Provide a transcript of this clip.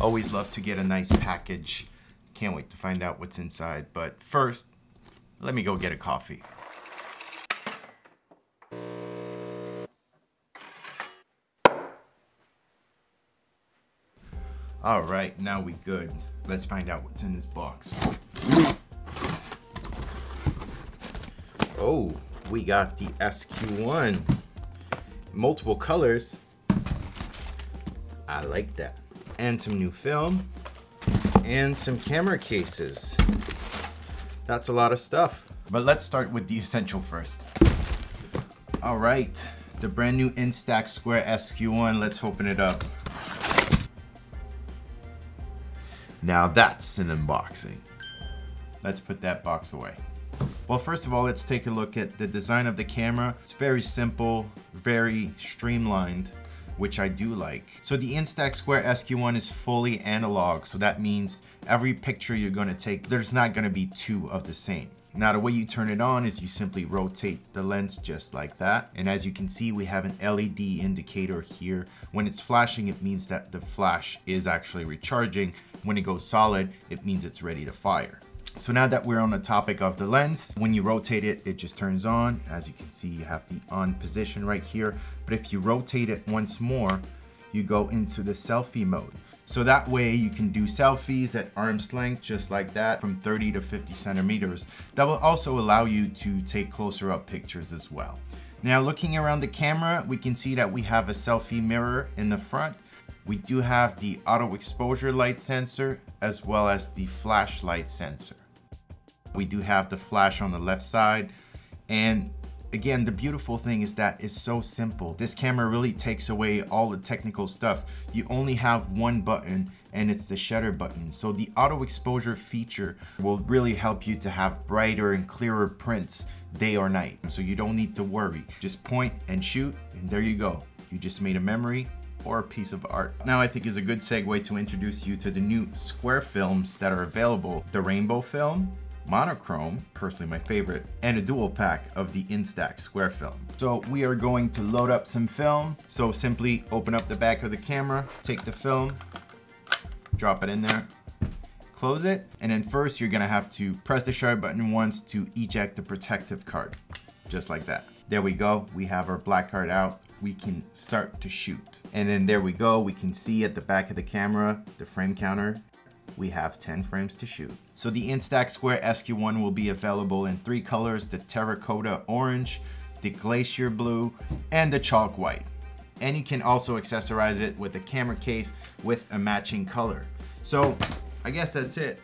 always love to get a nice package. Can't wait to find out what's inside. But first, let me go get a coffee. All right, now we good. Let's find out what's in this box. Oh, we got the SQ1. Multiple colors. I like that. And some new film and some camera cases. That's a lot of stuff. But let's start with the essential first. All right, the brand new Instax Square SQ1. Let's open it up. Now that's an unboxing. Let's put that box away. Well, first of all, let's take a look at the design of the camera. It's very simple, very streamlined, which I do like. So the Instax Square SQ1 is fully analog. So that means every picture you're gonna take, there's not gonna be two of the same. Now the way you turn it on is you simply rotate the lens just like that. And as you can see, we have an LED indicator here. When it's flashing, it means that the flash is actually recharging. When it goes solid, it means it's ready to fire. So now that we're on the topic of the lens, when you rotate it, it just turns on. As you can see, you have the on position right here. But if you rotate it once more, you go into the selfie mode. So that way you can do selfies at arm's length, just like that, from 30 to 50 centimeters. That will also allow you to take closer up pictures as well. Now looking around the camera, we can see that we have a selfie mirror in the front. We do have the auto exposure light sensor as well as the flashlight sensor. We do have the flash on the left side and Again, the beautiful thing is that it's so simple. This camera really takes away all the technical stuff. You only have one button and it's the shutter button. So the auto exposure feature will really help you to have brighter and clearer prints day or night. So you don't need to worry. Just point and shoot and there you go. You just made a memory or a piece of art. Now I think is a good segue to introduce you to the new square films that are available. The rainbow film, monochrome, personally my favorite, and a dual pack of the Instax square film. So we are going to load up some film. So simply open up the back of the camera, take the film, drop it in there, close it, and then first you're gonna have to press the shutter button once to eject the protective card, just like that. There we go, we have our black card out. We can start to shoot. And then there we go, we can see at the back of the camera, the frame counter we have 10 frames to shoot. So the Instax Square SQ1 will be available in three colors, the terracotta orange, the glacier blue, and the chalk white. And you can also accessorize it with a camera case with a matching color. So I guess that's it.